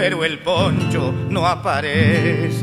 pero el poncho no aparece.